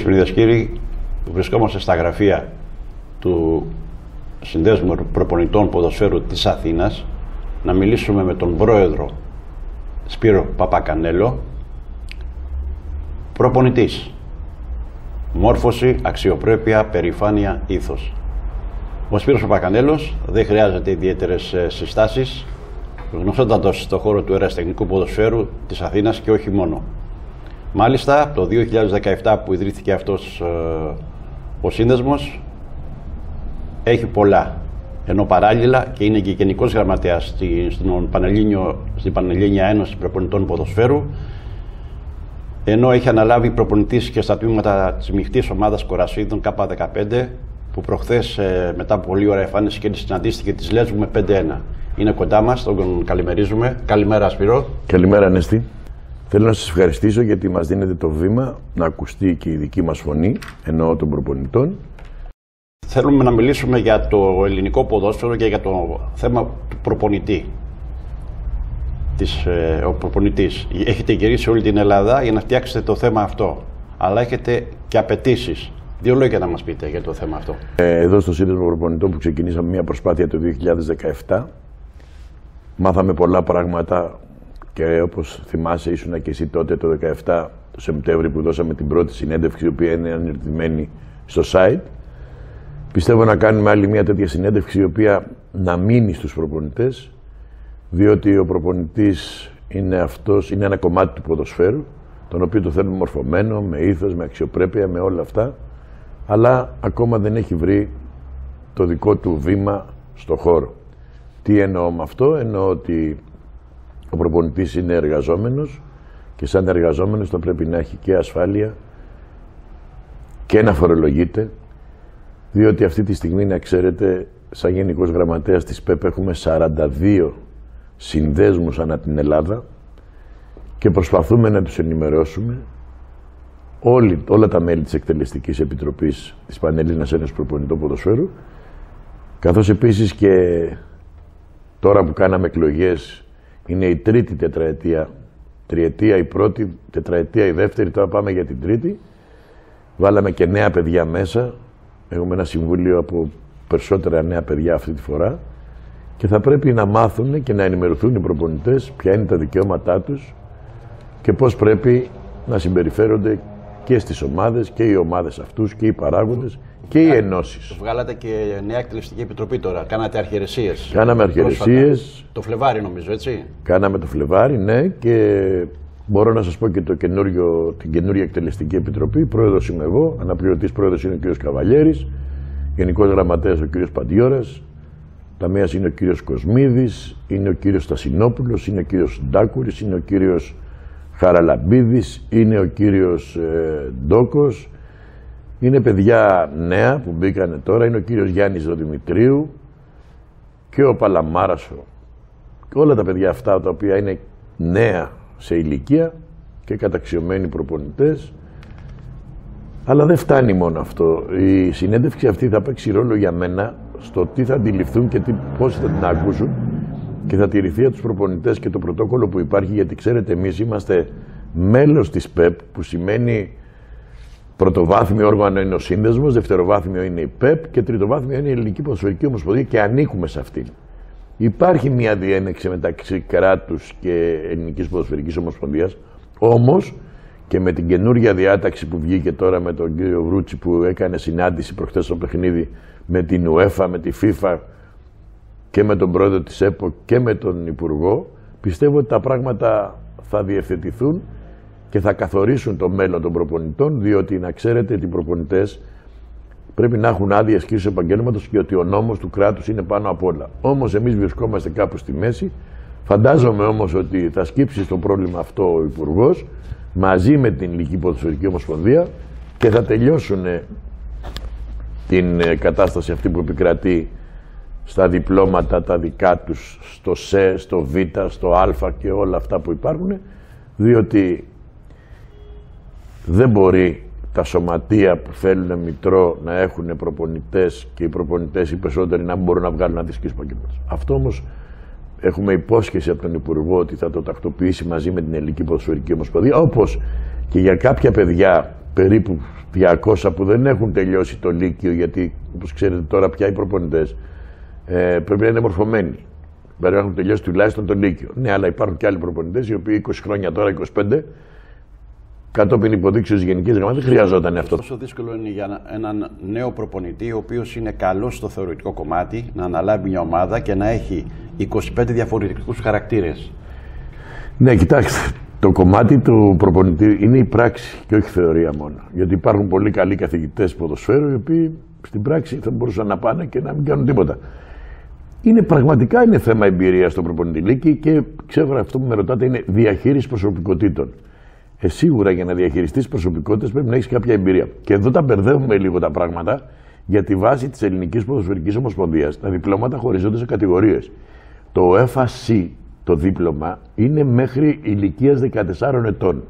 Κύριε Ζεσπρίδες, κύριοι, βρισκόμαστε στα γραφεία του Συνδέσμου Προπονητών Ποδοσφαίρου της Αθήνας να μιλήσουμε με τον πρόεδρο Σπύρο Παπακανέλο, προπονητής. Μόρφωση, αξιοπρέπεια, περηφάνεια, ήθος. Ο Σπύρος Παπακανέλος δεν χρειάζεται ιδιαίτερες ε, συστάσεις, γνωστότατος στον χώρο του ερασιτεχνικού ποδοσφαίρου της Αθήνας και όχι μόνο. Μάλιστα, το 2017 που ιδρύθηκε αυτός ε, ο σύνδεσμος, έχει πολλά. Ενώ παράλληλα και είναι και γενικός γραμματέας στην, στην Πανελλήνια Ένωση Προπονητών Ποδοσφαίρου, ενώ έχει αναλάβει προπονητής και στα τμήματα της μειχτής ομάδας Κορασίδων K15, που προχθές ε, μετά από πολύ ωραία εμφάνιση και συναντήθηκε της Λέσβου με 5-1. Είναι κοντά μας, τον καλημερίζουμε. Καλημέρα, Σπυρό. Καλημέρα, Ανέστη. Θέλω να σας ευχαριστήσω γιατί μας δίνετε το βήμα να ακουστεί και η δική μας φωνή, εννοώ των προπονητών. Θέλουμε να μιλήσουμε για το ελληνικό ποδόσφαιρο και για το θέμα του προπονητή. Της, ε, ο προπονητής. Έχετε γυρίσει όλη την Ελλάδα για να φτιάξετε το θέμα αυτό. Αλλά έχετε και απαιτήσεις. Δύο λόγια να μας πείτε για το θέμα αυτό. Ε, εδώ στο Σύνδεσμο Προπονητών που ξεκινήσαμε μια προσπάθεια το 2017, μάθαμε πολλά πράγματα και όπως θυμάσαι ήσουν και εσύ τότε το 2017 το Σεπτέμβριο που δώσαμε την πρώτη συνέντευξη η οποία είναι ανερτημένη στο site πιστεύω να κάνουμε άλλη μια τέτοια συνέντευξη η οποία να μείνει στους προπονητές διότι ο προπονητής είναι αυτός, είναι ένα κομμάτι του ποδοσφαίρου τον οποίο το θέλουμε μορφωμένο, με ήθος, με αξιοπρέπεια, με όλα αυτά αλλά ακόμα δεν έχει βρει το δικό του βήμα στο χώρο. Τι εννοώ με αυτό, εννοώ ότι ο προπονητής είναι εργαζόμενος και σαν εργαζόμενος θα πρέπει να έχει και ασφάλεια και να φορολογείται διότι αυτή τη στιγμή να ξέρετε σαν Γενικός Γραμματέας της ΠΕΠ έχουμε 42 συνδέσμους ανά την Ελλάδα και προσπαθούμε να τους ενημερώσουμε. Όλοι, όλα τα μέλη της Εκτελεστικής Επιτροπής της Πανελλήνας Ένωσης Προπονητών Ποδοσφαίρου καθώς επίσης και τώρα που κάναμε εκλογές είναι η τρίτη τετραετία. Τριετία η πρώτη, τετραετία η δεύτερη, τώρα πάμε για την τρίτη. Βάλαμε και νέα παιδιά μέσα. Έχουμε ένα συμβούλιο από περισσότερα νέα παιδιά αυτή τη φορά. Και θα πρέπει να μάθουν και να ενημερωθούν οι προπονητές ποια είναι τα δικαιώματά τους και πώς πρέπει να συμπεριφέρονται και στις ομάδες και οι ομάδες αυτούς και οι παράγοντες και οι ενώσεις. Βγάλατε και νέα εκτελεστική επιτροπή τώρα. Κάνατε αρχαιρεσίες. Κάναμε αρχαιρεσίες. Το Φλεβάρι, νομίζω, έτσι. Κάναμε το Φλεβάρι, ναι, και μπορώ να σας πω και το καινούριο, την καινούργια εκτελεστική επιτροπή. Πρόεδρος είμαι εγώ, αναπληρωτής πρόεδρος είναι ο κ. Καβαλιέρης, γενικός γραμματέας ο κ. Παντιόρα, ταμέα είναι ο κ. Κοσμίδης, είναι ο κ. Στασινόπουλος, είναι ο κ. Ντάκουρης, είναι ο κ. Χαραλαμπίδης, είναι ο κ. Ε, Ντόκος, είναι παιδιά νέα που μπήκανε τώρα, είναι ο κύριος Γιάννης Δοδημητρίου και ο Παλαμάρασο και όλα τα παιδιά αυτά τα οποία είναι νέα σε ηλικία και καταξιωμένοι προπονητές αλλά δεν φτάνει μόνο αυτό. Η συνέντευξη αυτή θα παίξει ρόλο για μένα στο τι θα αντιληφθούν και τι, πώς θα την ακούσουν και θα τηρηθεί από τους προπονητές και το πρωτόκολλο που υπάρχει γιατί ξέρετε εμείς είμαστε μέλος της ΠΕΠ που σημαίνει Πρωτοβάθμιο όργανο είναι ο Σύνδεσμος, δευτεροβάθμιο είναι η ΠΕΠ και τριτοβάθμιο είναι η Ελληνική Ποδοσφαιρική Ομοσπονδία και ανήκουμε σε αυτήν. Υπάρχει μια διένεξη μεταξύ κράτους και Ελληνικής Ποδοσφαιρικής Ομοσπονδίας, όμως και με την καινούργια διάταξη που βγήκε τώρα με τον κύριο Βρούτσι που έκανε συνάντηση προχθές στο παιχνίδι με την UEFA, με τη FIFA και με τον πρόεδρο της ΕΠΟ και με τον Υπουργό, πιστεύω ότι τα πράγματα θα διευθετηθούν και θα καθορίσουν το μέλλον των προπονητών, διότι να ξέρετε ότι οι προπονητές πρέπει να έχουν άδεια ασκήσεως επαγγέλματος και ότι ο νόμος του κράτους είναι πάνω απ' όλα. Όμως εμείς βρισκόμαστε κάπου στη μέση. Φαντάζομαι όμως ότι θα σκύψει στο πρόβλημα αυτό ο Υπουργός μαζί με την Λυκή Ποδοσφαιρική Ομοσπονδία και θα τελειώσουν την ε, κατάσταση αυτή που επικρατεί στα διπλώματα τα δικά τους, στο ΣΕ, στο Β, στο Α και όλα αυτά που υπάρχουν, διότι δεν μπορεί τα σωματεία που θέλουν μητρό να έχουν προπονητές και οι προπονητές οι περισσότεροι να μπορούν να βγάλουν αντίστοιχε επαγγέλματα. Αυτό όμως έχουμε υπόσχεση από τον Υπουργό ότι θα το τακτοποιήσει μαζί με την Ελληνική Ποδοσφαιρική Ομοσπονδία, όπως και για κάποια παιδιά περίπου 200 που δεν έχουν τελειώσει το Λύκειο, γιατί όπως ξέρετε τώρα πια οι προπονητές ε, πρέπει να είναι μορφωμένοι. Πρέπει να έχουν τελειώσει τουλάχιστον το Λύκειο. Ναι, αλλά υπάρχουν και άλλοι προπονητές οι οποίοι 20 χρόνια τώρα, 25, κατόπιν υποδείξεως γενικής γραμμή δεν χρειαζόταν αυτό. Πόσο δύσκολο είναι για έναν νέο προπονητή, ο οποίος είναι καλός στο θεωρητικό κομμάτι, να αναλάβει μια ομάδα και να έχει 25 διαφορετικούς χαρακτήρες; Ναι, κοιτάξτε, το κομμάτι του προπονητή είναι η πράξη και όχι η θεωρία μόνο. Γιατί υπάρχουν πολύ καλοί καθηγητές ποδοσφαίρου οι οποίοι στην πράξη θα μπορούσαν να πάνε και να μην κάνουν τίποτα. Είναι πραγματικά είναι θέμα εμπειρίας στο προπονητή και ξέρω αυτό που με ρωτάτε είναι διαχείριση προσωπικότητων. Ε, σίγουρα για να διαχειριστείς προσωπικότητες πρέπει να έχεις κάποια εμπειρία. Και εδώ τα μπερδεύουμε λίγο τα πράγματα για τη βάση της Ελληνικής Ποδοσφαιρικής Ομοσπονδίας. Τα διπλώματα χωρίζονται σε κατηγορίες. Το FAC, το δίπλωμα, είναι μέχρι ηλικίας 14 ετών.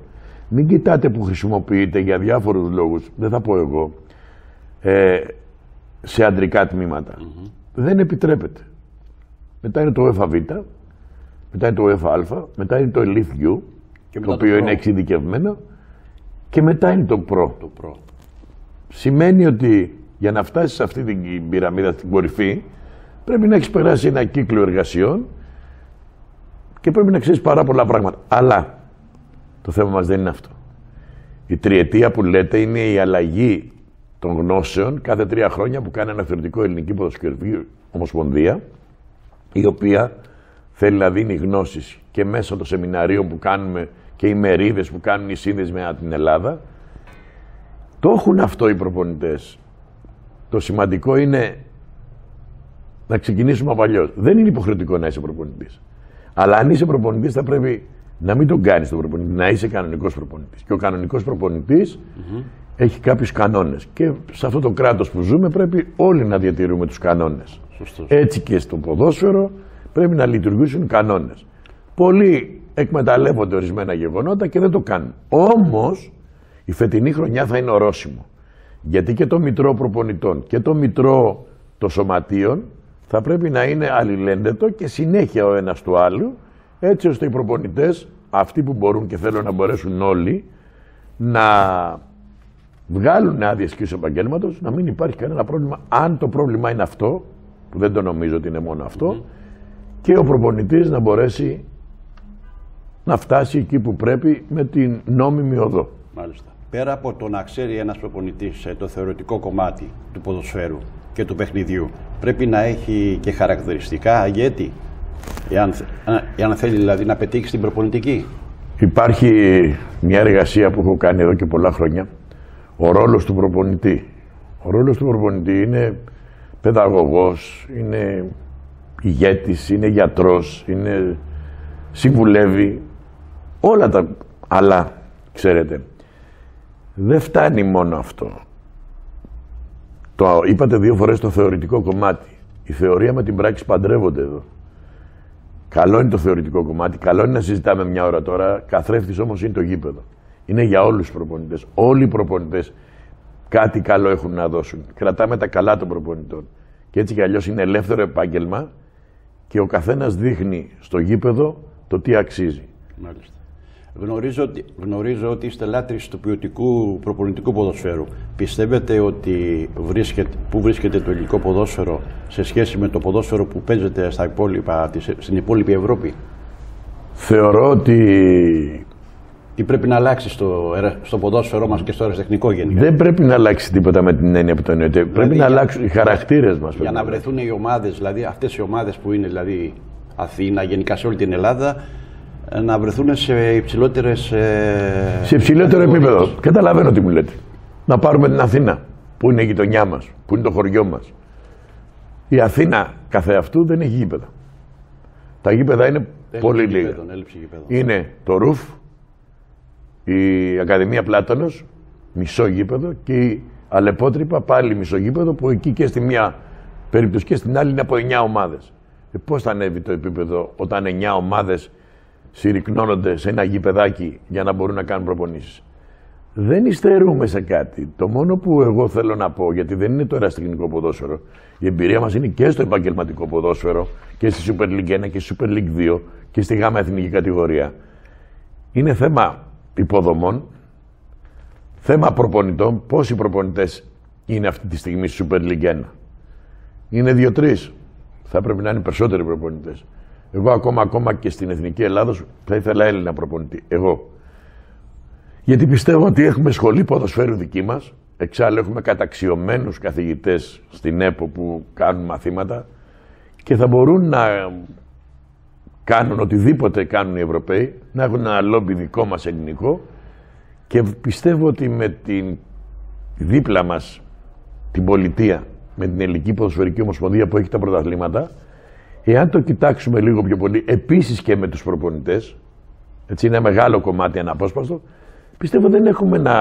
Μην κοιτάτε που χρησιμοποιείται για διάφορους λόγους, δεν θα πω εγώ, ε, σε αντρικά Δεν επιτρέπεται. Μετά είναι το ΕΦΑΒ, μετά είναι το ΕΦΑ, μετά είναι το Elite το οποίο είναι εξειδικευμένο και μετά είναι το προ. Το προ. Σημαίνει ότι για να φτάσεις σε αυτή την πυραμίδα στην κορυφή πρέπει να έχεις περάσει ένα κύκλο εργασιών και πρέπει να ξέρεις πάρα πολλά πράγματα. Αλλά το θέμα μας δεν είναι αυτό. Η τριετία που λέτε είναι η αλλαγή των γνώσεων κάθε τρία χρόνια που κάνει ένα θεωρητικό ελληνική ποδοσφαιρική ομοσπονδία η οποία θέλει να δίνει γνώσεις και μέσω των σεμιναρίων που κάνουμε και οι μερίδες που κάνουν οι σύνδεσμοι με την Ελλάδα. Το έχουν αυτό οι προπονητές. Το σημαντικό είναι να ξεκινήσουμε από αλλιώς. Δεν είναι υποχρεωτικό να είσαι προπονητής. Αλλά αν είσαι προπονητής, θα πρέπει να μην τον κάνεις τον προπονητή, να είσαι κανονικός προπονητής. Και ο κανονικός έχει κάποιους κανόνες. Και σε αυτό το κράτος που ζούμε πρέπει όλοι να διατηρούμε τους κανόνε. Έτσι και στο ποδόσφαιρο πρέπει να λειτουργήσουν κανόνες. Πολλοί εκμεταλλεύονται ορισμένα γεγονότα και δεν το κάνουν. Όμως η φετινή χρονιά θα είναι ορόσημο. Γιατί και το μητρό προπονητών και το μητρό των σωματείων θα πρέπει να είναι αλληλένδετο και συνέχεια ο ένας του άλλου, έτσι ώστε οι προπονητές, αυτοί που μπορούν και θέλουν να μπορέσουν όλοι, να βγάλουν άδειες και επαγγέλματο, να μην υπάρχει κανένα πρόβλημα. Αν το πρόβλημα είναι αυτό, που δεν το νομίζω ότι είναι μόνο και ο προπονητής να μπορέσει να φτάσει εκεί που πρέπει με την νόμιμη οδό. Μάλιστα. Πέρα από το να ξέρει ένας προπονητής το θεωρητικό κομμάτι του ποδοσφαίρου και του παιχνιδιού, πρέπει να έχει και χαρακτηριστικά αγέτη, εάν, εάν θέλει δηλαδή να πετύχει στην προπονητική. Υπάρχει μια εργασία που έχω κάνει εδώ και πολλά χρόνια, ο ρόλος του προπονητή. Ο ρόλος του προπονητή είναι παιδαγωγός, είναι ηγέτης, είναι γιατρός, είναι συμβουλεύει, όλα τα αλλά, ξέρετε. Δεν φτάνει μόνο αυτό. Το είπατε δύο φορές το θεωρητικό κομμάτι. Η θεωρία με την πράξη παντρεύονται εδώ. Καλό είναι το θεωρητικό κομμάτι, καλό είναι να συζητάμε μια ώρα τώρα. Καθρέφτης όμως είναι το γήπεδο. Είναι για όλους τους προπονητές. Όλοι οι προπονητές κάτι καλό έχουν να δώσουν. Κρατάμε τα καλά των προπονητών. Και έτσι κι αλλιώς είναι ελεύθερο επάγγελμα και ο καθένας δείχνει στο γήπεδο το τι αξίζει. Μάλιστα. Γνωρίζω ότι, γνωρίζω ότι είστε λάτρεις του ποιοτικού προπονητικού ποδοσφαίρου. Πιστεύετε ότι βρίσκεται, πού βρίσκεται το ελληνικό ποδόσφαιρο σε σχέση με το ποδόσφαιρο που παίζεται στα υπόλοιπα, στην υπόλοιπη Ευρώπη; Θεωρώ ότι... Τι πρέπει να αλλάξει στο, στο ποδόσφαιρό μας και στο αεραστεχνικό γενικά. Δεν πρέπει να αλλάξει τίποτα με την έννοια που το εννοείται. Δηλαδή, πρέπει να αλλάξουν οι χαρακτήρες μας. Για να βρεθούν οι ομάδες, δηλαδή αυτές οι ομάδες που είναι δηλαδή Αθήνα, γενικά σε όλη την Ελλάδα, να βρεθούν σε υψηλότερες. Ε, σε υψηλότερο επίπεδο. Καταλαβαίνω τι μου λέτε. Να πάρουμε την Αθήνα, που είναι η γειτονιά μας, που είναι το χωριό μας. Η Αθήνα καθεαυτού δεν έχει γήπεδα. Τα γήπεδα είναι πολύ λίγα. Είναι το Ρουφ, η Ακαδημία Πλάτωνος, μισό γήπεδο και η Αλεπότρυπα πάλι μισό γήπεδο που εκεί και στη μία περίπτωση και στην άλλη είναι από 9 ομάδες. Ε, Πώς θα ανέβει το επίπεδο όταν 9 ομάδες συρρυκνώνονται σε ένα γηπεδάκι για να μπορούν να κάνουν προπονήσεις; Δεν υστερούμε σε κάτι. Το μόνο που εγώ θέλω να πω, γιατί δεν είναι το εραστεχνικό ποδόσφαιρο, η εμπειρία μας είναι και στο επαγγελματικό ποδόσφαιρο και στη Super League 1 και στη Super League 2 και στη γάμα εθνική κατηγορία. Είναι θέμα υποδομών, Θέμα προπονητών, πόσοι προπονητές είναι αυτή τη στιγμή στη Super League 1. Είναι δύο-τρεις. Θα πρέπει να είναι περισσότεροι προπονητές. Εγώ ακόμα, ακόμα και στην Εθνική Ελλάδος θα ήθελα Έλληνα προπονητή. Εγώ. Γιατί πιστεύω ότι έχουμε σχολή ποδοσφαίρου δική μας. Εξάλλου έχουμε καταξιωμένους καθηγητές στην ΕΠΟ που κάνουν μαθήματα και θα μπορούν να κάνουν οτιδήποτε κάνουν οι Ευρωπαίοι, να έχουν ένα λόμπι δικό μας ελληνικό και πιστεύω ότι με την δίπλα μας την πολιτεία, με την Ελληνική Ποδοσφαιρική Ομοσπονδία που έχει τα πρωταθλήματα, εάν το κοιτάξουμε λίγο πιο πολύ, επίσης και με τους προπονητές, έτσι είναι ένα μεγάλο κομμάτι αναπόσπαστο, πιστεύω δεν έχουμε να...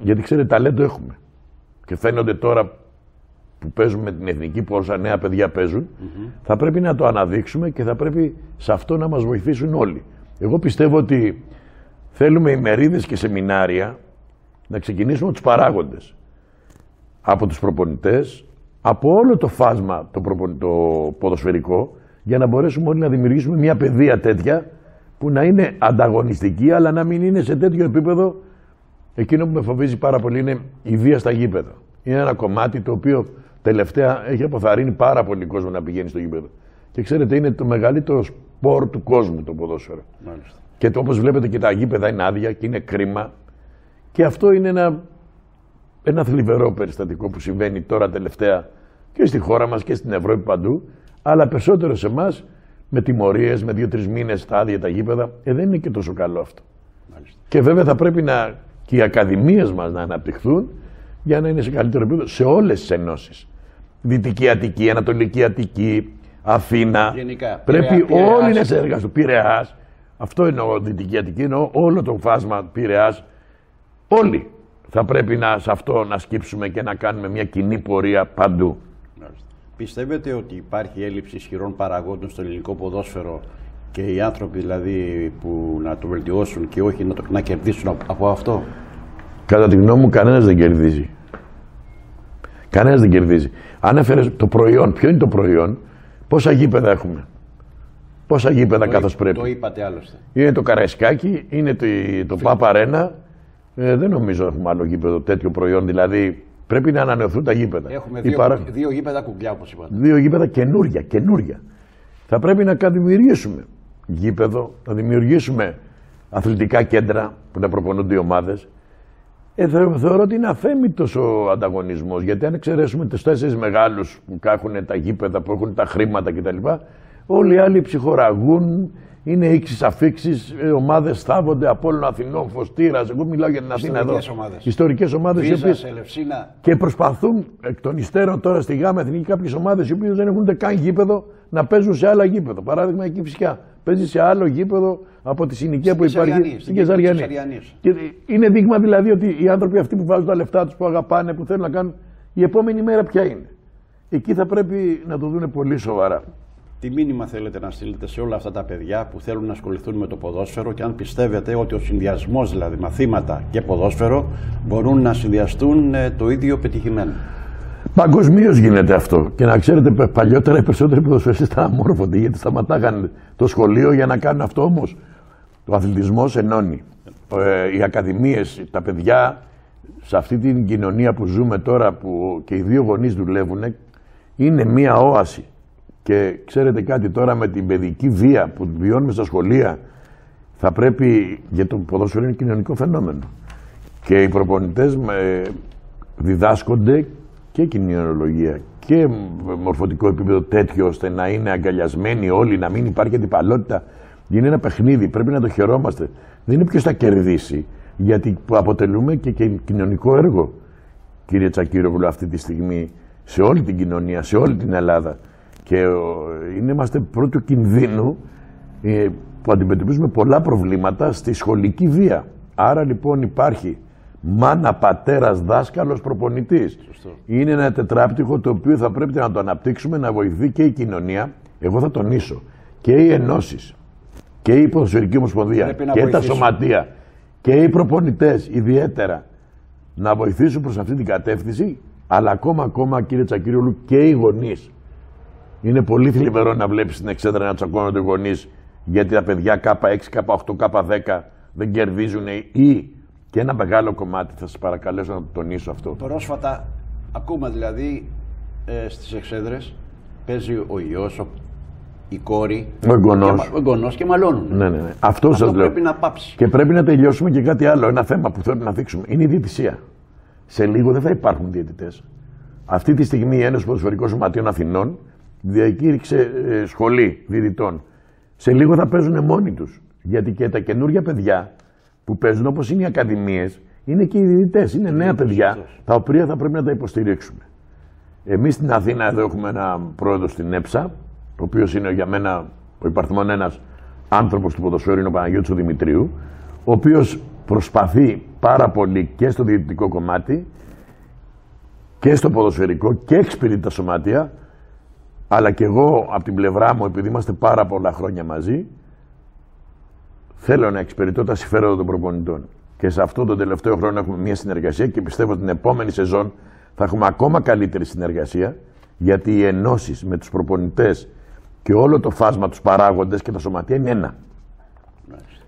γιατί ξέρετε ταλέντο έχουμε. Και φαίνονται τώρα που παίζουν με την εθνική, που όσα νέα παιδιά παίζουν, θα πρέπει να το αναδείξουμε και θα πρέπει σε αυτό να μας βοηθήσουν όλοι. Εγώ πιστεύω ότι θέλουμε ημερίδες και σεμινάρια να ξεκινήσουμε τους παράγοντες. Από τους προπονητές, από όλο το φάσμα το, το ποδοσφαιρικό, για να μπορέσουμε όλοι να δημιουργήσουμε μια παιδεία τέτοια που να είναι ανταγωνιστική, αλλά να μην είναι σε τέτοιο επίπεδο. Εκείνο που με φοβίζει πάρα πολύ είναι η βία στα γήπεδα. Είναι ένα κομμάτι το οποίο τελευταία έχει αποθαρρύνει πάρα πολύ κόσμο να πηγαίνει στο γήπεδο. Και ξέρετε, είναι το μεγαλύτερο σπορ του κόσμου το ποδόσφαιρο. Μάλιστα. Και όπως βλέπετε και τα γήπεδα είναι άδεια και είναι κρίμα. Και αυτό είναι ένα, ένα θλιβερό περιστατικό που συμβαίνει τώρα τελευταία και στη χώρα μας και στην Ευρώπη παντού. Αλλά περισσότερο σε εμάς με τιμωρίες, με δύο-τρεις μήνες στα άδεια τα γήπεδα. Ε, δεν είναι και τόσο καλό αυτό. Μάλιστα. Και βέβαια θα πρέπει να, και οι ακαδημίες μας να αναπτυχθούν για να είναι σε καλύτερο επίπεδο σε όλες τις ενώσεις. Δυτική Αττική, Ανατολική Αττική, Αθήνα. Γενικά. Πρέπει Πειραιά, όλοι να συνεργαστούν. Πειραιά. Αυτό εννοώ Δυτική Αττική, εννοώ όλο το φάσμα Πειραιά. Όλοι θα πρέπει να, σε αυτό να σκύψουμε και να κάνουμε μια κοινή πορεία παντού. Πιστεύετε ότι υπάρχει έλλειψη ισχυρών παραγόντων στο ελληνικό ποδόσφαιρο και οι άνθρωποι δηλαδή που να το βελτιώσουν και όχι να, το, να κερδίσουν από αυτό; Κατά τη γνώμη μου, κανένας δεν κερδίζει. Κανένας δεν κερδίζει. Αν έφερες το προϊόν, ποιο είναι το προϊόν, πόσα γήπεδα έχουμε. Πόσα γήπεδα καθώς πρέπει. Το είπατε άλλωστε. Είναι το Καραϊσκάκι, είναι το, το Παπαρένα. Ε, δεν νομίζω έχουμε άλλο γήπεδο τέτοιο προϊόν. Δηλαδή πρέπει να ανανεωθούν τα γήπεδα. Έχουμε δύο, παρά... δύο γήπεδα κουμπιά, όπως είπατε. Δύο γήπεδα καινούρια, καινούρια. Θα πρέπει να δημιουργήσουμε γήπεδο, να δημιουργήσουμε αθλητικά κέντρα που να προπονούνται οι ομάδες, ε, θεωρώ ότι είναι αθέμητος ο ανταγωνισμός. Γιατί αν εξαιρέσουμε του τέσσερι μεγάλους που έχουν τα γήπεδα, που έχουν τα χρήματα κτλ., όλοι οι άλλοι ψυχοραγούν, είναι ύξει αφήξει, ε, ομάδες θάβονται από όλων Αθηνών, Φωστήρας. Εγώ μιλάω για την Αθήνα εδώ. Ιστορικές ομάδες. Και προσπαθούν εκ των υστέρων τώρα στη ΓΑΜΑ Εθνική κάποιες ομάδες οι οποίες δεν έχουν καν γήπεδο να παίζουν σε άλλα γήπεδο. Παράδειγμα εκεί φυσικά παίζει σε άλλο γήπεδο από τη συνοικία που υπάρχει στην Κεζαριανή. Και είναι δείγμα δηλαδή ότι οι άνθρωποι αυτοί που βάζουν τα λεφτά τους, που αγαπάνε, που θέλουν να κάνουν, η επόμενη μέρα ποια είναι. Εκεί θα πρέπει να το δουν πολύ σοβαρά. Τι μήνυμα θέλετε να στείλετε σε όλα αυτά τα παιδιά που θέλουν να ασχοληθούν με το ποδόσφαιρο και αν πιστεύετε ότι ο συνδυασμός, δηλαδή μαθήματα και ποδόσφαιρο, μπορούν να συνδυαστούν ε, το ίδιο πετυχημένο; Παγκοσμίως γίνεται αυτό. Και να ξέρετε, παλιότερα οι περισσότεροι ποδοσφαιριστές ήταν αμόρφωτοι γιατί σταματάγαν το σχολείο για να κάνουν αυτό όμως. Ο αθλητισμός ενώνει. Ε, οι ακαδημίες, τα παιδιά, σε αυτή την κοινωνία που ζούμε τώρα που και οι δύο γονείς δουλεύουν, είναι μία όαση. Και ξέρετε κάτι τώρα με την παιδική βία που βιώνουμε στα σχολεία, θα πρέπει, για το ποδόσφαιρο είναι κοινωνικό φαινόμενο. Και οι προπονητές διδάσκονται και κοινωνιολογία και μορφωτικό επίπεδο τέτοιο ώστε να είναι αγκαλιασμένοι όλοι, να μην υπάρχει αντιπαλότητα. Είναι ένα παιχνίδι, πρέπει να το χαιρόμαστε. Δεν είναι ποιος θα κερδίσει, γιατί αποτελούμε και, και κοινωνικό έργο, κύριε Τσακύρογλου, αυτή τη στιγμή σε όλη την κοινωνία, σε όλη την Ελλάδα. Και είμαστε πρώτου κινδύνου ε, που αντιμετωπίζουμε πολλά προβλήματα στη σχολική βία. Άρα λοιπόν υπάρχει μάνα, πατέρας, δάσκαλος, προπονητής. Είναι ένα τετράπτυχο το οποίο θα πρέπει να το αναπτύξουμε, να βοηθεί και η κοινωνία. Εγώ θα τονίσω και οι ενώσεις και η Ποδοσφαιρική Ομοσπονδία και τα σωματεία και οι προπονητές ιδιαίτερα να βοηθήσουν προς αυτή την κατεύθυνση αλλά ακόμα ακόμα κύριε Τσακύριολου και οι γονείς. Είναι πολύ θλιβερό να βλέπεις στην εξέδρα να τσακώνονται οι γονείς γιατί τα παιδιά K6, K8, K10 δεν κερδίζουν ή Και ένα μεγάλο κομμάτι, θα σας παρακαλέσω να το τονίσω αυτό. Πρόσφατα ακούμε δηλαδή ε, στις εξέδρες παίζει ο ιός, η κόρη Ο εγγονός. και, ο εγγονός και μαλώνουν. Ναι, ναι, ναι. Αυτό, Αυτό σας λέω. πρέπει να πάψει. Και πρέπει να τελειώσουμε και κάτι άλλο. Ένα θέμα που θέλω να δείξουμε. Είναι η διαιτησία. Σε λίγο δεν θα υπάρχουν διαιτητές. Αυτή τη στιγμή η Ένωση Ποδοσφαιρικών Σωματείων Αθηνών διακήρυξε ε, σχολή διαιτητών. Σε λίγο θα παίζουν μόνοι τους. Γιατί και τα καινούργια παιδιά που παίζουν όπως είναι οι ακαδημίες είναι και οι διαιτητές. Είναι νέα παιδιά τα οποία θα πρέπει να τα υποστηρίξουμε. Εμείς στην Αθήνα εδώ έχουμε ένα πρόεδρο στην ΕΨΑ, ο οποίος είναι για μένα ο υπαρθμόν ένας άνθρωπος του ποδοσφαίρου, είναι ο Παναγιώτης ο Δημητρίου, ο οποίος προσπαθεί πάρα πολύ και στο διαιτητικό κομμάτι και στο ποδοσφαιρικό και εξυπηρετεί τα σωματεία, αλλά και εγώ από την πλευρά μου, επειδή είμαστε πάρα πολλά χρόνια μαζί, θέλω να εξυπηρετώ τα συμφέροντα των προπονητών. Και σε αυτό τον τελευταίο χρόνο έχουμε μια συνεργασία και πιστεύω ότι την επόμενη σεζόν θα έχουμε ακόμα καλύτερη συνεργασία γιατί οι ενώσεις με τους προπονητές και όλο το φάσμα τους παράγοντες και τα σωματεία είναι ένα.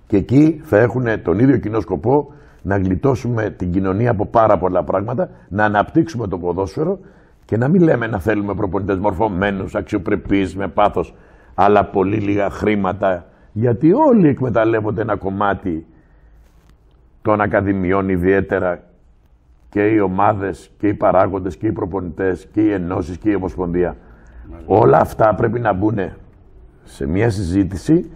Και εκεί θα έχουν τον ίδιο κοινό σκοπό να γλιτώσουμε την κοινωνία από πάρα πολλά πράγματα, να αναπτύξουμε το ποδόσφαιρο και να μην λέμε να θέλουμε προπονητές μορφωμένους, αξιοπρεπείς, με πάθος, αλλά πολύ λίγα χρήματα, γιατί όλοι εκμεταλλεύονται ένα κομμάτι των ακαδημιών ιδιαίτερα και οι ομάδες και οι παράγοντες και οι προπονητές και οι ενώσεις και η Ομοσπονδία. Όλα αυτά πρέπει να μπουν σε μια συζήτηση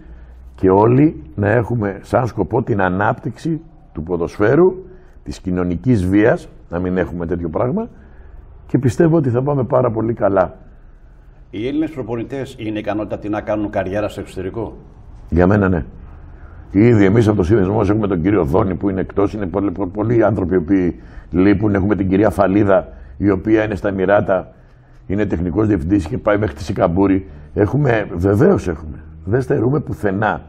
και όλοι να έχουμε σαν σκοπό την ανάπτυξη του ποδοσφαίρου, της κοινωνικής βίας, να μην έχουμε τέτοιο πράγμα και πιστεύω ότι θα πάμε πάρα πολύ καλά. Οι Έλληνες προπονητές είναι ικανότατοι να κάνουν καριέρα στο εξωτερικό; Για μένα ναι. Ήδη εμείς από το σύνδεσμό μας έχουμε τον κύριο Δόνη που είναι εκτός. Είναι πολλοί, πο- πολλοί άνθρωποι που λείπουν. Έχουμε την κυρία Φαλίδα η οποία είναι στα Εμμυράτα. Είναι τεχνικός διευθυντής και πάει μέχρι τη Σικαμπούρη. Έχουμε, βεβαίως έχουμε. Δεν στερούμε πουθενά.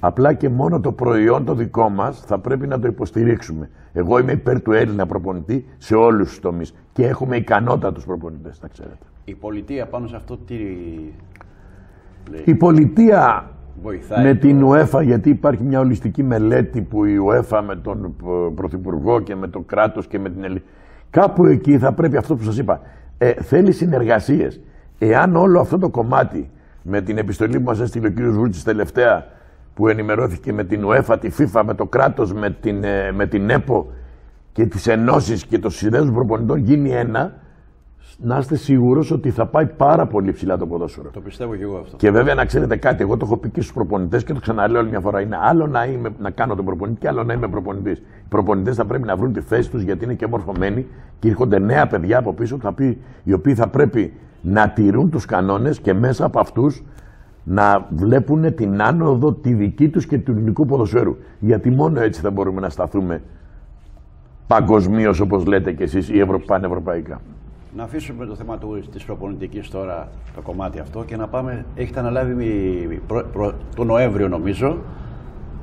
Απλά και μόνο το προϊόν το δικό μας θα πρέπει να το υποστηρίξουμε. Εγώ είμαι υπέρ του Έλληνα προπονητή σε όλους τους τομείς. Και έχουμε ικανότατου προπονητές, τα ξέρετε. Η πολιτεία πάνω σε αυτό τι Η πολιτεία βοηθάει. με την UEFA, γιατί υπάρχει μια ολιστική μελέτη που η UEFA με τον ε, Πρωθυπουργό και με το κράτος και με την Ελλη... Κάπου εκεί θα πρέπει αυτό που σας είπα. Ε, θέλει συνεργασίες. Εάν όλο αυτό το κομμάτι με την επιστολή που μας έστειλε ο κύριος Βούτσης τελευταία που ενημερώθηκε με την UEFA, τη FIFA, με το κράτος, με την, ε, με την ΕΠΟ και τις ενώσεις και το συνδέσμο προπονητών γίνει ένα, να είστε σίγουρος ότι θα πάει πάρα πολύ ψηλά το ποδόσφαιρο. Το πιστεύω και εγώ αυτό. Και βέβαια να ξέρετε κάτι, εγώ το έχω πει και στους προπονητές και το ξαναλέω άλλη μια φορά. Είναι άλλο να, είμαι, να κάνω τον προπονητή και άλλο να είμαι προπονητής. Οι προπονητές θα πρέπει να βρουν τη θέση τους γιατί είναι και μορφωμένοι και έρχονται νέα παιδιά από πίσω θα πει, οι οποίοι θα πρέπει να τηρούν τους κανόνες και μέσα από αυτούς να βλέπουν την άνοδο τη δική τους και του ελληνικού ποδοσφαίρου. Γιατί μόνο έτσι θα μπορούμε να σταθούμε παγκοσμίως, όπως λέτε κι εσείς, ή ευρω... πανευρωπαϊκά. Να αφήσουμε το θέμα του, της προπονητικής τώρα το κομμάτι αυτό και να πάμε, έχετε αναλάβει μη- προ- προ- το Νοέμβριο νομίζω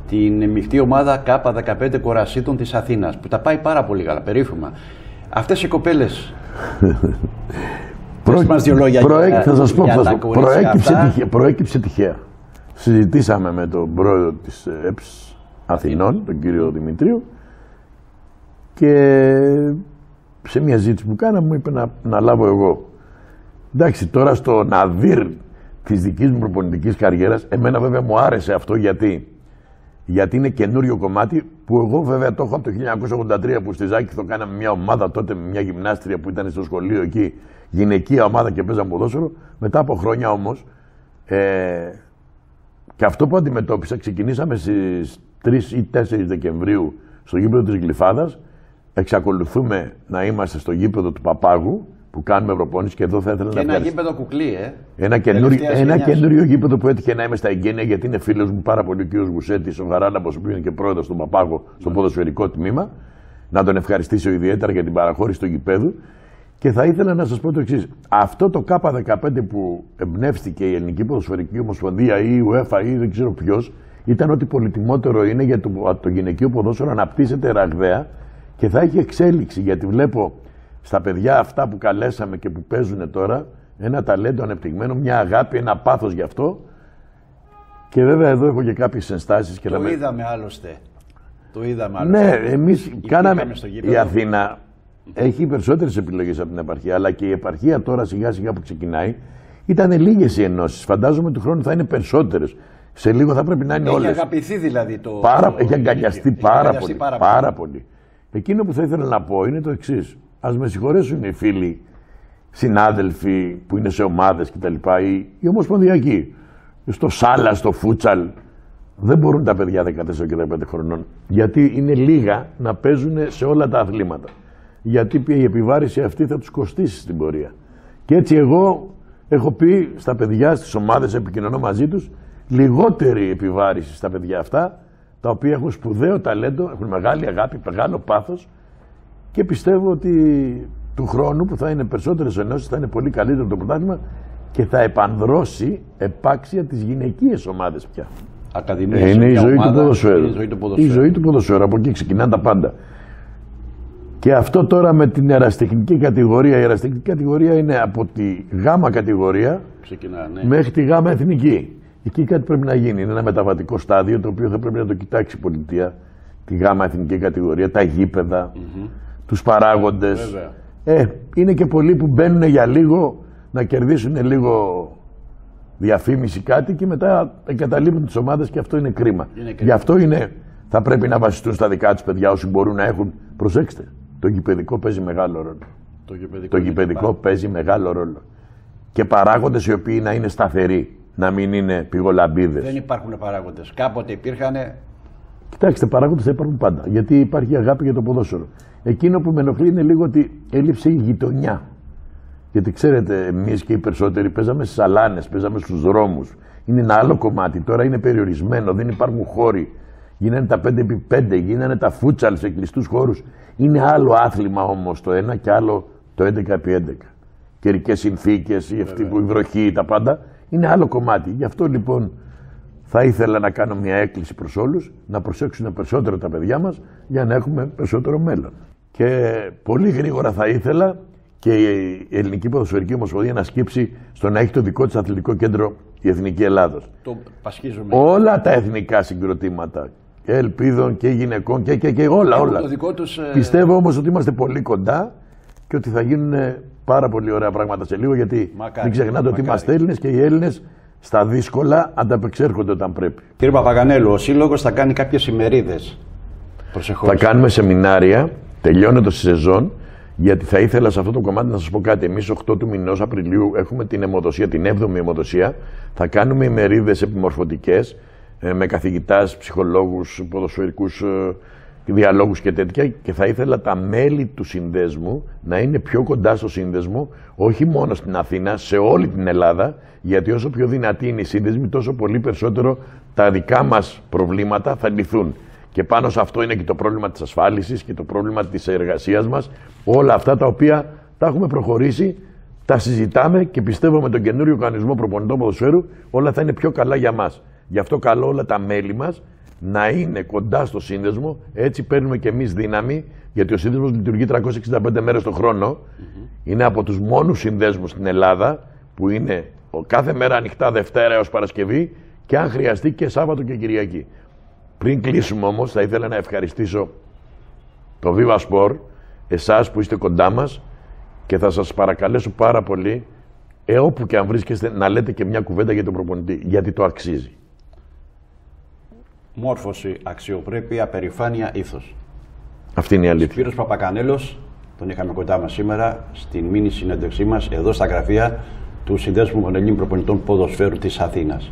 την μειχτή ομάδα K15 Κορασίτων της Αθήνας που τα πάει πάρα πολύ καλά, περίφημα. Αυτές οι κοπέλες Πες μας δύο λόγια προέκ- για- θα σας πω, για θα σας τα πω. κορίτσια προέκυψε, αυτά. τυχαία, προέκυψε τυχαία. Συζητήσαμε με τον πρόεδρο της ΕΠΣ Αθηνών, τον κύριο Δημητρίου, και σε μια ζήτηση που κάναμε μου είπε να, να λάβω εγώ. Εντάξει, τώρα στο ναδύρ της δικής μου προπονητικής καριέρας, εμένα βέβαια μου άρεσε αυτό γιατί γιατί είναι καινούριο κομμάτι που εγώ βέβαια το έχω από το 1983 που στη Ζάκη το κάναμε μια ομάδα τότε με μια γυμνάστρια που ήταν στο σχολείο εκεί, γυναικεία ομάδα και παίζαμε ποδόσφαιρο. Μετά από χρόνια όμως, ε, και αυτό που αντιμετώπισα, ξεκινήσαμε στις 3 ή 4 Δεκεμβρίου στο γήπεδο της Γλυφάδας. Εξακολουθούμε να είμαστε στο γήπεδο του Παπάγου που κάνουμε προπόνηση και εδώ θα ήθελα Και να ένα ευχαριστήσω. γήπεδο κουκλί, ε. Ένα καινούριο, Τελευταίας ένα γενιάς. καινούριο γήπεδο που έτυχε να είμαι στα εγγένεια γιατί είναι φίλος μου πάρα πολύ ο κ. Γουσέτη, ο Γαράλαμπο, ο οποίος είναι και πρόεδρος στον Παπάγο στο ποδοσφαιρικό τμήμα. Να τον ευχαριστήσω ιδιαίτερα για την παραχώρηση του γηπέδου. Και θα ήθελα να σας πω το εξής. Αυτό το K15 που εμπνεύστηκε η Ελληνική Ποδοσφαιρική Ομοσπονδία ή η UEFA ή δεν ξέρω ποιος, ήταν ότι πολυτιμότερο είναι για το, το γυναικείο ποδόσφαιρο να αναπτύσσεται ραγδαία και θα έχει εξέλιξη. Γιατί βλέπω στα παιδιά αυτά που καλέσαμε και που παίζουν τώρα ένα ταλέντο ανεπτυγμένο, μια αγάπη, ένα πάθος γι' αυτό. Και βέβαια εδώ έχω και κάποιες ενστάσεις και θα Το με... είδαμε άλλωστε. Το είδαμε Ναι, εμείς κάναμε. Υπήρχαμε στο γήπεδο. Η Αθήνα έχει περισσότερες επιλογές από την επαρχία, αλλά και η επαρχία τώρα σιγά σιγά που ξεκινάει ήταν λίγες οι ενώσεις. Φαντάζομαι του χρόνου θα είναι περισσότερες. Σε λίγο θα πρέπει να είναι Έχει όλες. αγαπηθεί δηλαδή το. Πάρα, το- έχει αγκαλιαστεί έχει πάρα, αγκαλιαστεί πολύ, πάρα πάρα, πολύ. Εκείνο που θα ήθελα να πω είναι το εξής. Α με συγχωρέσουν οι φίλοι, συνάδελφοι που είναι σε ομάδες κτλ. Οι, οι ομοσπονδιακοί. Στο σάλα, στο φούτσαλ. Δεν μπορούν τα παιδιά 14 και 15 χρονών. Γιατί είναι λίγα να παίζουν σε όλα τα αθλήματα. Γιατί η επιβάρηση αυτή θα τους κοστίσει στην πορεία. Και έτσι εγώ έχω πει στα παιδιά, στις ομάδες, επικοινωνώ μαζί τους, λιγότερη επιβάρηση στα παιδιά αυτά, τα οποία έχουν σπουδαίο ταλέντο, έχουν μεγάλη αγάπη, μεγάλο πάθος και πιστεύω ότι του χρόνου που θα είναι περισσότερες ενώσεις θα είναι πολύ καλύτερο το πρωτάθλημα και θα επανδρώσει επάξια τις γυναικείες ομάδες πια. Ακαδημία, Ε, σε είναι η μια ζωή του ομάδα, ποδοσφαίρου. είναι Η ζωή του Η ποδοσφαίρου. ζωή του ποδοσφαίρου. Από εκεί ξεκινάνε τα πάντα. Και αυτό τώρα με την εραστεχνική κατηγορία. Η εραστεχνική κατηγορία είναι από τη γάμα κατηγορία Ξεκινάνε. μέχρι τη γάμα εθνική. Εκεί κάτι πρέπει να γίνει. Είναι ένα μεταβατικό στάδιο το οποίο θα πρέπει να το κοιτάξει η πολιτεία. Τη γάμα εθνική κατηγορία, τα γήπεδα, τους παράγοντες. Βέβαια. Ε, είναι και πολλοί που μπαίνουν για λίγο να κερδίσουν λίγο διαφήμιση κάτι και μετά εγκαταλείπουν τις ομάδες και αυτό είναι κρίμα. Είναι κρίμα. Γι' αυτό είναι, θα πρέπει να βασιστούν στα δικά τους παιδιά όσοι μπορούν να έχουν. Προσέξτε, το γηπαιδικό παίζει μεγάλο ρόλο. Το γηπαιδικό. Το γηπαιδικό παίζει μεγάλο ρόλο. Και παράγοντες οι οποίοι να είναι σταθεροί, να μην είναι πηγολαμπίδες. Δεν υπάρχουν παράγοντες. Κάποτε υπήρχαν. Κοιτάξτε, παράγοντες θα υπάρχουν πάντα. Γιατί υπάρχει αγάπη για το ποδόσφαιρο. Εκείνο που με ενοχλεί είναι λίγο ότι έλειψε η γειτονιά. Γιατί ξέρετε, εμείς και οι περισσότεροι παίζαμε στις αλάνες, παίζαμε στους δρόμους. Είναι ένα άλλο κομμάτι. Τώρα είναι περιορισμένο, δεν υπάρχουν χώροι. Γίνανε τα 5x5, γίνανε τα φούτσαλ σε κλειστούς χώρους. Είναι άλλο άθλημα όμως το ένα και άλλο το 11x11. Καιρικές συνθήκες, η αυτή που η βροχή, τα πάντα. Είναι άλλο κομμάτι. Γι' αυτό λοιπόν θα ήθελα να κάνω μια έκκληση προς όλους να προσέξουν περισσότερο τα παιδιά μας για να έχουμε περισσότερο μέλλον. Και πολύ γρήγορα θα ήθελα και η Ελληνική Ποδοσφαιρική Ομοσπονδία να σκύψει στο να έχει το δικό της αθλητικό κέντρο η Εθνική Ελλάδος. Το πασχίζουμε. Όλα τα εθνικά συγκροτήματα και ελπίδων και γυναικών και, και, και όλα, όλα. Το δικό τους, ε, Πιστεύω όμως ότι είμαστε πολύ κοντά και ότι θα γίνουν πάρα πολύ ωραία πράγματα σε λίγο γιατί Μακάρι, μην ξεχνάτε ότι μακάρι. είμαστε Έλληνες και οι Έλληνες στα δύσκολα ανταπεξέρχονται όταν πρέπει. Κύριε Παπαγανέλου, ο Σύλλογος θα κάνει κάποιες ημερίδες. Προσεχώς. Θα κάνουμε σεμινάρια, τελειώνοντα τη σεζόν, γιατί θα ήθελα σε αυτό το κομμάτι να σας πω κάτι. Εμείς 8 του μηνός Απριλίου έχουμε την αιμοδοσία, την 7η αιμοδοσία. Θα κάνουμε ημερίδες επιμορφωτικές με καθηγητάς, ψυχολόγους, ποδοσφαιρικούς διαλόγους και τέτοια. Και θα ήθελα τα μέλη του συνδέσμου να είναι πιο κοντά στο σύνδεσμο, όχι μόνο στην Αθήνα, σε όλη την Ελλάδα. Γιατί όσο πιο δυνατοί είναι οι σύνδεσμοι, τόσο πολύ περισσότερο τα δικά μας προβλήματα θα λυθούν. Και πάνω σε αυτό είναι και το πρόβλημα της ασφάλισης και το πρόβλημα της εργασίας μας. Όλα αυτά τα οποία τα έχουμε προχωρήσει, τα συζητάμε και πιστεύω με τον καινούριο κανονισμό προπονητών ποδοσφαίρου όλα θα είναι πιο καλά για μας. Γι' αυτό καλό όλα τα μέλη μας να είναι κοντά στο σύνδεσμο, έτσι παίρνουμε και εμείς δύναμη, γιατί ο σύνδεσμος λειτουργεί 365 μέρες το χρόνο. Είναι από τους μόνους συνδέσμους στην Ελλάδα που είναι ο- κάθε μέρα ανοιχτά Δευτέρα έως Παρασκευή και αν χρειαστεί και Σάββατο και Κυριακή. Πριν κλείσουμε όμως θα ήθελα να ευχαριστήσω το Viva Sport, εσάς που είστε κοντά μας και θα σας παρακαλέσω πάρα πολύ ε, όπου και αν βρίσκεστε να λέτε και μια κουβέντα για τον προπονητή, γιατί το αξίζει. Μόρφωση, αξιοπρέπεια, περηφάνεια, ήθος. Αυτή είναι η αλήθεια. Σπύρος Παπακανέλος, τον είχαμε κοντά μας σήμερα στην μήνυ συνέντευξή μας εδώ στα γραφεία του Συνδέσμου των Ελλήνων Προπονητών Ποδοσφαίρου της Αθήνας.